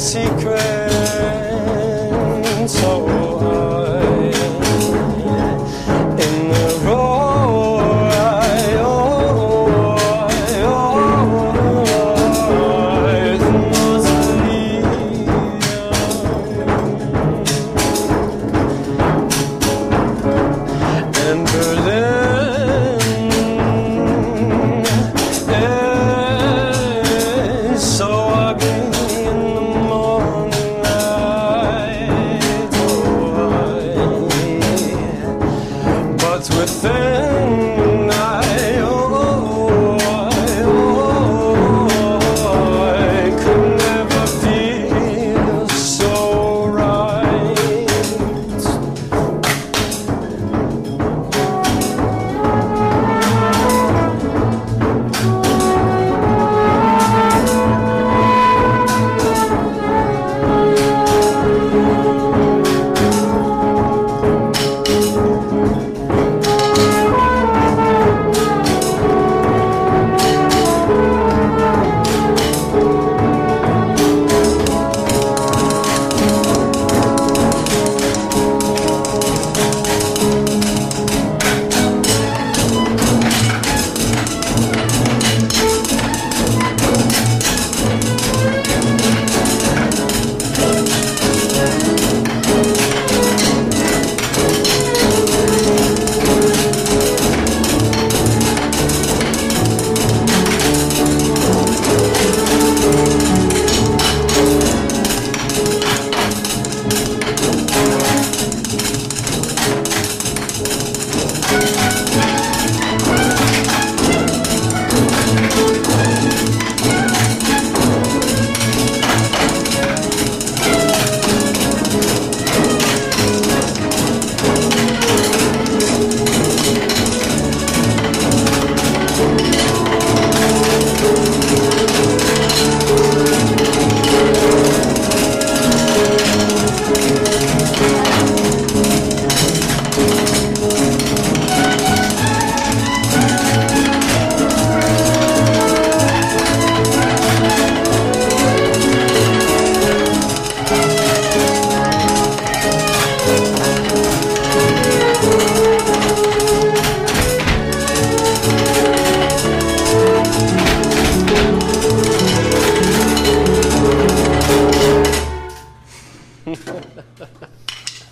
secret.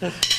Yeah.